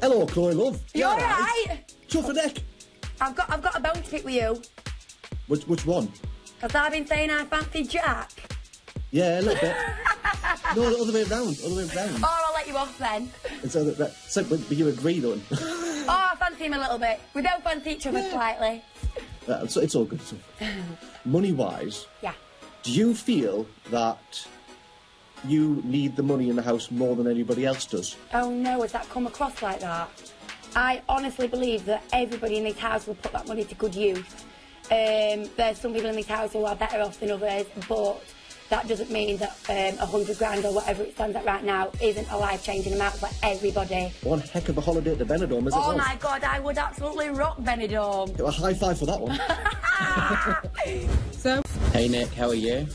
Hello, Chloe, love. You all alright? Chuff a neck. I've got I've got a bone to pick with you. Which, which one? Because I've been saying I fancy Jack. Yeah, a little bit. no, the other way round. Other way round. Or I'll let you off then. It's other, right. So, but, you agree, though. Oh, I fancy him a little bit. We both fancy each other slightly. Uh, so it's all good. So, money-wise, Yeah. do you feel that you need the money in the house more than anybody else does? Oh no, has that come across like that? I honestly believe that everybody in this house will put that money to good use. Um, there's some people in this house who are better off than others, but that doesn't mean that um, a hundred grand or whatever it stands at right now isn't a life-changing amount for everybody. One heck of a holiday at the Benidorm, as it Oh was. my god, I would absolutely rock Benidorm. A high five for that one. so, Hey Nick, how are you?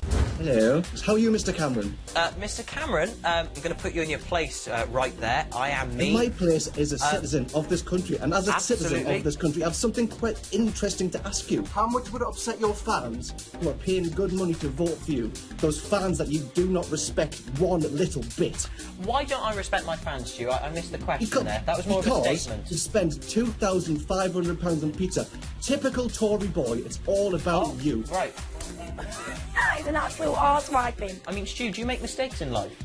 Hello. How are you, Mr. Cameron? Uh, Mr. Cameron, um, I'm going to put you in your place uh, right there. I am me. My place is a citizen of this country, and as a citizen of this country, I have something quite interesting to ask you. How much would it upset your fans who are paying good money to vote for you? Those fans that you do not respect one little bit. Why don't I respect my fans, Stu? I, I missed the question Because- there. That was more of a because statement. You spend two thousand five hundred pounds on pizza. Typical Tory boy. It's all about Oh, you. Right. He's an absolute arse wiping. I mean, Stu, do you make mistakes in life?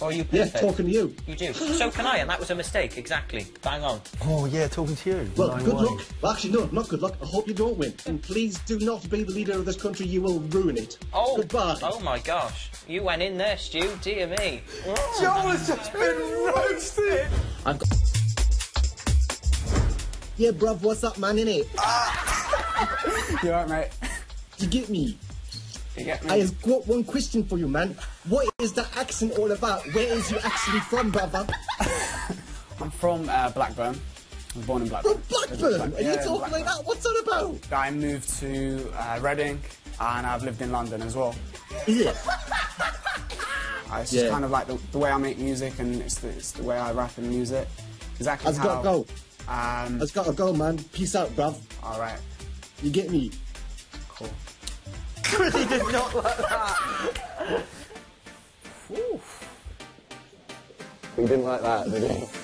Or are you Yeah, perfect? talking to you. You do. So can I, and that was a mistake, exactly. Bang on. Oh yeah, talking to you. Well, No good way. luck. Well, actually, no, not good luck. I hope you don't win. And please do not be the leader of this country. You will ruin it. Oh, Goodbye. oh my gosh. You went in there, Stu. Dear me. Joel has just been roasted. I've got Yeah, bruv, what's up, man, innit? You alright, mate? You get me? You get I have got one question for you, man. What is that accent all about? Where is you actually from, brother? I'm from uh, Blackburn. I was born in Blackburn. From Blackburn? Are you Yeah, talking Blackburn. like that? What's that about? I moved to uh, Reading and I've lived in London as well. Is it? Uh, it's Yeah. just kind of like the, the way I make music and it's the, it's the way I rap in music. Exactly Has how. got to go. Um, Has got to go, man. Peace out, bruv. all right. You get me? He did not like that. He didn't like that, did he?